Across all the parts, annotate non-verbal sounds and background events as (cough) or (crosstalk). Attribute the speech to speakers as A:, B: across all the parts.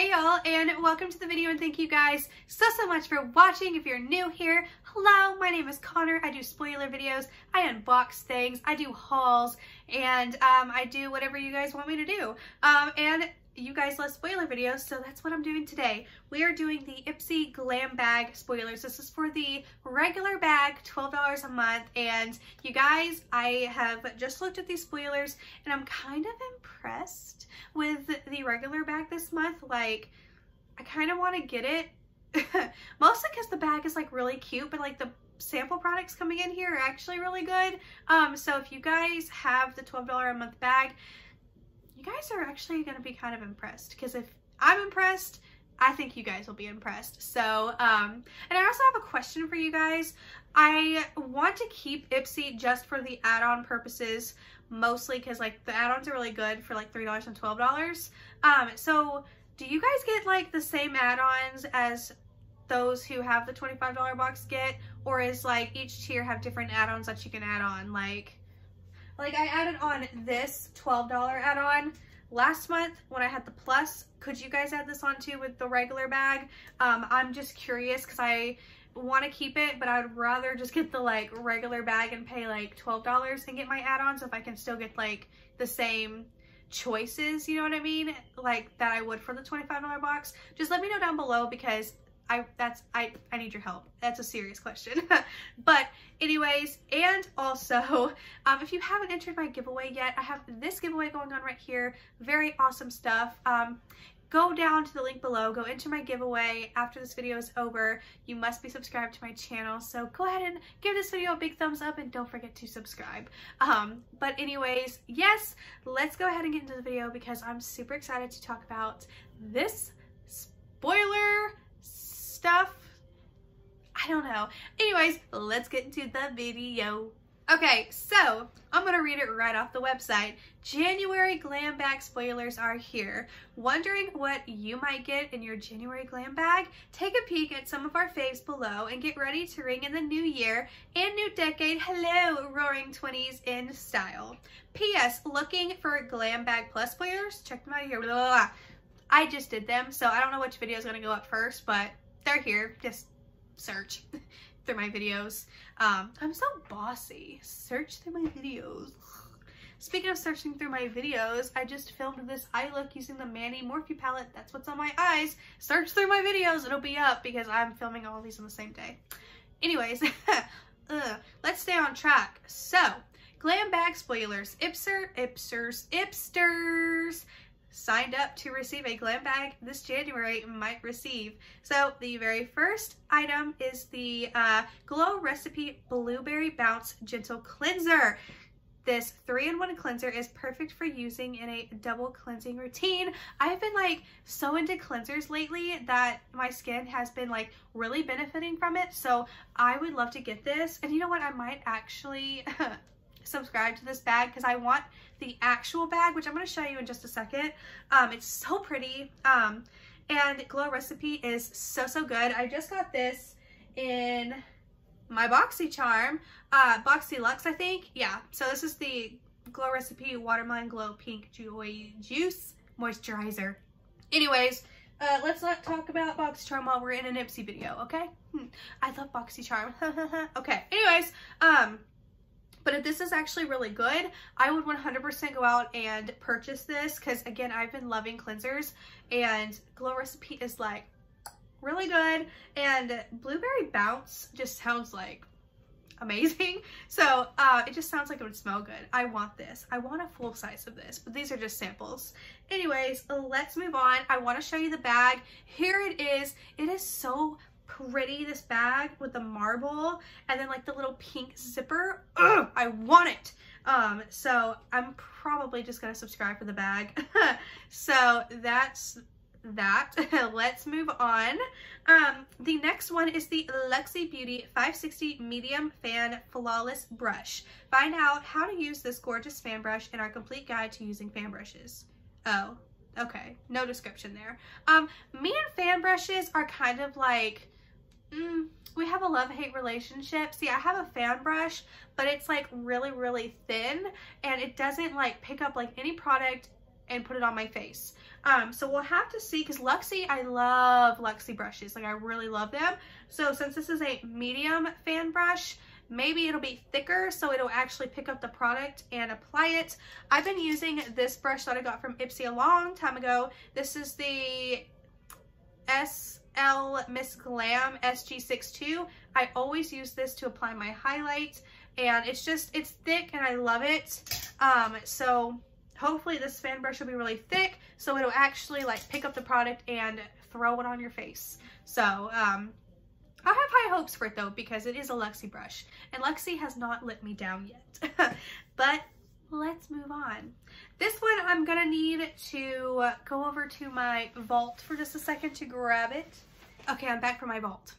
A: Hey y'all and welcome to the video and thank you guys so so much for watching. If you're new here, hello, my name is Connor. I do spoiler videos, I unbox things, I do hauls, and um, I do whatever you guys want me to do. Um, and you guys love spoiler videos, so that's what I'm doing today. We are doing the Ipsy Glam Bag spoilers. This is for the regular bag, $12 a month, and you guys, I have just looked at these spoilers, and I'm kind of impressed with the regular bag this month. Like, I kind of want to get it, (laughs) mostly because the bag is like really cute, but like the sample products coming in here are actually really good. Um, so if you guys have the $12 a month bag, you guys are actually going to be kind of impressed because if I'm impressed, I think you guys will be impressed. So, um, and I also have a question for you guys. I want to keep Ipsy just for the add-on purposes, mostly because like the add-ons are really good for like $3 and $12. Um, so do you guys get like the same add-ons as those who have the $25 box get? Or is like each tier have different add-ons that you can add on? Like, like I added on this $12 add-on last month when I had the plus. Could you guys add this on too with the regular bag? Um, I'm just curious because I want to keep it, but I'd rather just get the like regular bag and pay like $12 and get my add-ons if I can still get like the same choices, you know what I mean? Like that I would for the $25 box. Just let me know down below because I that's I I need your help. That's a serious question. (laughs) but anyways, and also, (laughs) um, if you haven't entered my giveaway yet, I have this giveaway going on right here. Very awesome stuff. Um, go down to the link below, go into my giveaway after this video is over. You must be subscribed to my channel, so go ahead and give this video a big thumbs up and don't forget to subscribe. Um, but anyways, yes, let's go ahead and get into the video because I'm super excited to talk about this spoiler stuff. I don't know. Anyways, let's get into the video. Okay, so I'm going to read it right off the website. January glam bag spoilers are here. Wondering what you might get in your January glam bag? Take a peek at some of our faves below and get ready to ring in the new year and new decade. Hello, roaring 20s in style. P.S. Looking for glam bag plus spoilers? Check them out here. Blah, blah, blah. I just did them, so I don't know which video is going to go up first, but they're here. Just search (laughs) through my videos. Um, I'm so bossy. Search through my videos. Speaking of searching through my videos, I just filmed this eye look using the Manny Morphe palette. That's what's on my eyes. Search through my videos. It'll be up because I'm filming all these on the same day. Anyways, (laughs) let's stay on track. So, glam bag spoilers. Ipser, Ipsers, Ipsters signed up to receive a glam bag this January might receive. So the very first item is the uh, Glow Recipe Blueberry Bounce Gentle Cleanser. This 3-in-1 cleanser is perfect for using in a double cleansing routine. I've been like so into cleansers lately that my skin has been like really benefiting from it. So I would love to get this. And you know what? I might actually (laughs) subscribe to this bag because I want the actual bag, which I'm going to show you in just a second. Um, it's so pretty. Um, and Glow Recipe is so, so good. I just got this in my BoxyCharm, uh, Boxy Luxe, I think. Yeah, so this is the Glow Recipe Watermelon Glow Pink Joy Juice Moisturizer. Anyways, uh, let's not talk about BoxyCharm while we're in an Ipsy video, okay? Hmm. I love BoxyCharm. (laughs) okay, anyways, um, but if this is actually really good, I would 100% go out and purchase this because again, I've been loving cleansers and Glow Recipe is like really good and Blueberry Bounce just sounds like amazing. (laughs) So uh, it just sounds like it would smell good. I want this. I want a full size of this, but these are just samples. Anyways, let's move on. I want to show you the bag. Here it is. It is so pretty, this bag with the marble and then like the little pink zipper. Ugh, I want it. Um, so I'm probably just going to subscribe for the bag. (laughs) so that's that. (laughs) Let's move on. Um, the next one is the Luxie Beauty 560 Medium Fan Flawless Brush. Find out how to use this gorgeous fan brush in our complete guide to using fan brushes. Oh, okay. No description there. Um, me and fan brushes are kind of like mm, we have a love-hate relationship. See, I have a fan brush, but it's like really, really thin and it doesn't like pick up like any product and put it on my face. Um, so we'll have to see, because Luxie, I love Luxie brushes. Like, I really love them. So since this is a medium fan brush, maybe it'll be thicker so it'll actually pick up the product and apply it. I've been using this brush that I got from Ipsy a long time ago. This is the SL Miss Glam SG62. I always use this to apply my highlight and it's just, it's thick and I love it. Um, so hopefully this fan brush will be really thick so it'll actually like pick up the product and throw it on your face. So um, I have high hopes for it though because it is a Luxie brush and Luxie has not let me down yet. (laughs) but let's move on. This one I'm gonna need to go over to my vault for just a second to grab it. Okay, I'm back from my vault.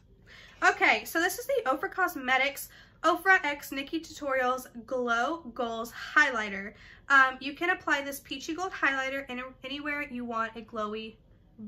A: Okay, so this is the Ofra Cosmetics Ofra X Nikkie Tutorials Glow Goals Highlighter. Um, you can apply this peachy gold highlighter anywhere you want a glowy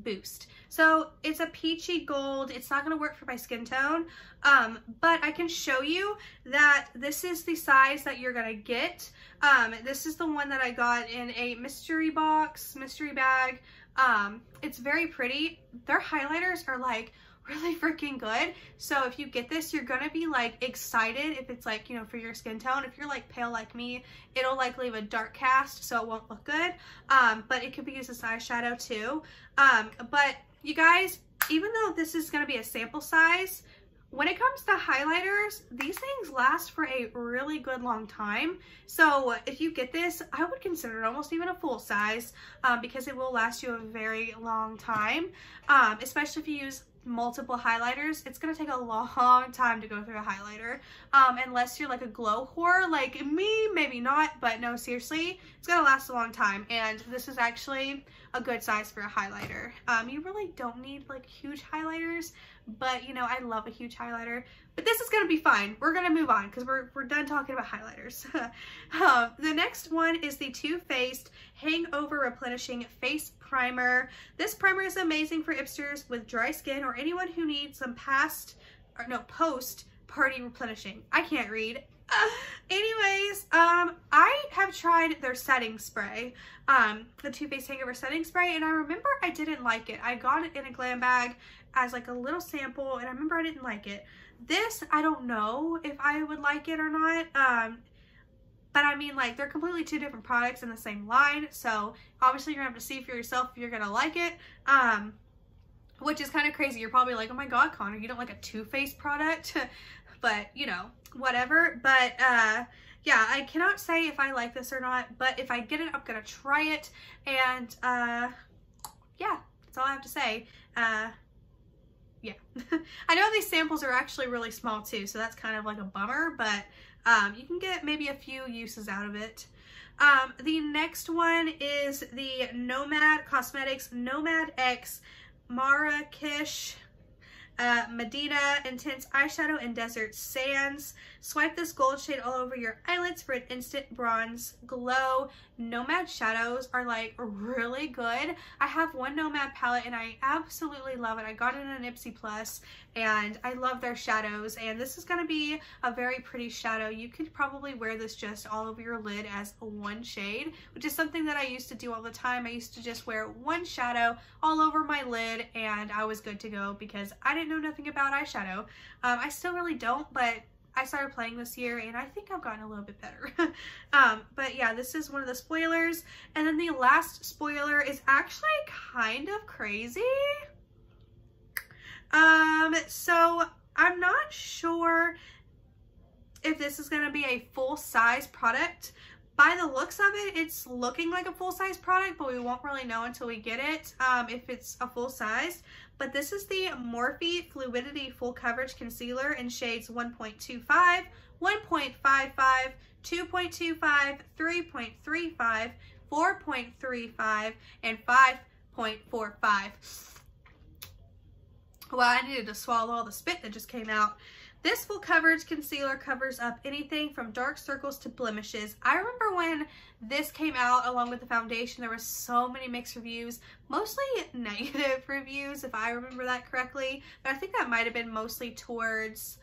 A: boost. So it's a peachy gold. It's not going to work for my skin tone, um, but I can show you that this is the size that you're going to get. Um, this is the one that I got in a mystery box, mystery bag. Um, it's very pretty. Their highlighters are like (laughs) really freaking good. So if you get this, you're gonna be like excited if it's like, you know, for your skin tone. If you're like pale like me, it'll like leave a dark cast so it won't look good. Um, but it could be used as eyeshadow too. Um, but you guys, even though this is gonna be a sample size, when it comes to highlighters, these things last for a really good long time. So if you get this, I would consider it almost even a full size um, because it will last you a very long time, um, especially if you use multiple highlighters, it's gonna take a long time to go through a highlighter. Um, unless you're like a glow whore, like me, maybe not, but no, seriously, it's gonna last a long time. And this is actually a good size for a highlighter. Um, you really don't need like huge highlighters, but you know, I love a huge highlighter. But this is gonna be fine. We're gonna move on because we're, we're done talking about highlighters. (laughs) uh, the next one is the Too Faced Hangover Replenishing Face Primer. This primer is amazing for Ipsters with dry skin or anyone who needs some past, or no, post party replenishing. I can't read. (laughs) Anyways, um, I have tried their setting spray, um, the Too Faced Hangover setting spray, and I remember I didn't like it. I got it in a glam bag as like a little sample, and I remember I didn't like it. This, I don't know if I would like it or not. Um, but I mean, like, they're completely two different products in the same line. So obviously you're gonna have to see for yourself if you're gonna like it. Um, which is kind of crazy. You're probably like, oh my God, Connor, you don't like a Too Faced product? (laughs) but you know, whatever. But uh, yeah, I cannot say if I like this or not, but if I get it, I'm gonna try it. And uh, yeah, that's all I have to say. Uh, yeah. (laughs) I know these samples are actually really small too, so that's kind of like a bummer, but um, you can get maybe a few uses out of it. Um, the next one is the Nomad Cosmetics Nomad X Marrakesh uh, Medina Intense Eyeshadow in Desert Sands. Swipe this gold shade all over your eyelids for an instant bronze glow. Nomad shadows are like really good. I have one Nomad palette and I absolutely love it. I got it in an Ipsy Plus and I love their shadows and this is going to be a very pretty shadow. You could probably wear this just all over your lid as one shade, which is something that I used to do all the time. I used to just wear one shadow all over my lid and I was good to go because I didn't know nothing about eyeshadow. Um, I still really don't, but I started playing this year and I think I've gotten a little bit better. (laughs) um, but yeah, this is one of the spoilers. And then the last spoiler is actually kind of crazy. Um, so I'm not sure if this is going to be a full-size product. By the looks of it, it's looking like a full-size product, but we won't really know until we get it um, if it's a full size. But this is the Morphe Fluidity Full Coverage Concealer in shades 1.25, 1.55, 2.25, 3.35, 4.35, and 5.45. Well, I needed to swallow all the spit that just came out. This full coverage concealer covers up anything from dark circles to blemishes. I remember when this came out along with the foundation, there were so many mixed reviews, mostly (laughs) negative reviews if I remember that correctly, but I think that might have been mostly towards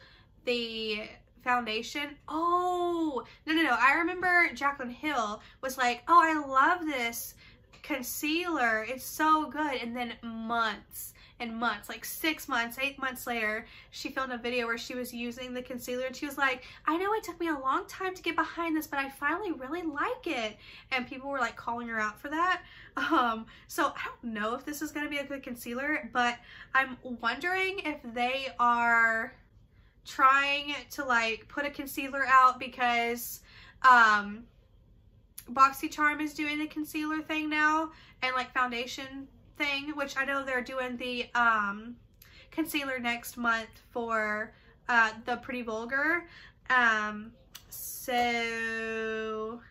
A: the foundation. Oh, no, no, no. I remember Jaclyn Hill was like, oh, I love this concealer. It's so good. And then months and months, like six months, eight months later, she filmed a video where she was using the concealer and she was like, I know it took me a long time to get behind this, but I finally really like it. And people were like calling her out for that. (laughs) Um, so I don't know if this is going to be a good concealer, but I'm wondering if they are trying to like put a concealer out because um, BoxyCharm is doing the concealer thing now and like foundation thing, which I know they're doing the um, concealer next month for uh, the Pretty Vulgar. Um, so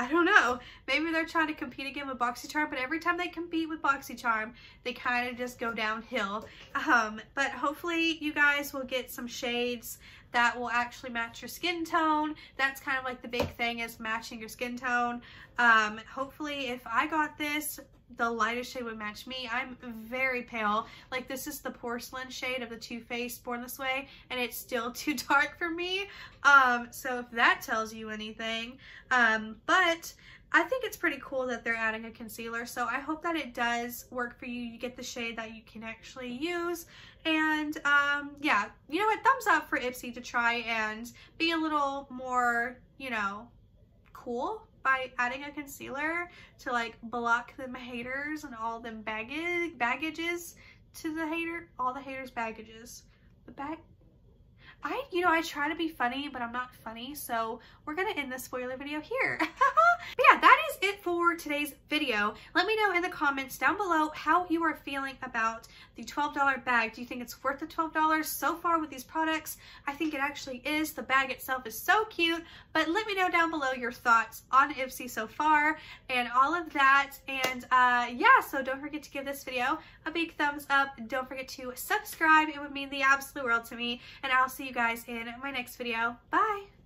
A: I don't know. Maybe they're trying to compete again with BoxyCharm, but every time they compete with BoxyCharm, they kind of just go downhill. Um, but hopefully you guys will get some shades that will actually match your skin tone. That's kind of like the big thing is matching your skin tone. Um, hopefully if I got this, the lightest shade would match me. I'm very pale. Like this is the porcelain shade of the Too Faced Born This Way and it's still (laughs) too dark for me. Um, so if that tells you anything. Um, but I think it's pretty cool that they're adding a concealer. So I hope that it does work for you. You get the shade that you can actually use. And um, yeah, you know what? Thumbs up for Ipsy to try and be a little more, you know, cool by adding a concealer to like block them haters and all them baggage baggages to the hater, all the haters baggages. The bag I, you know, I try to be funny, but I'm not funny, so we're gonna end the spoiler video here. (laughs) that is it for today's video. Let me know in the comments down below how you are feeling about the $12 bag. Do you think it's worth the $12 so far with these products? I think it actually is. The bag itself is so cute, but let me know down below your thoughts on Ipsy so far and all of that. And uh, yeah, so don't forget to give this video a big thumbs up. Don't forget to subscribe. It would mean the absolute world to me, and I'll see you guys in my next video. Bye!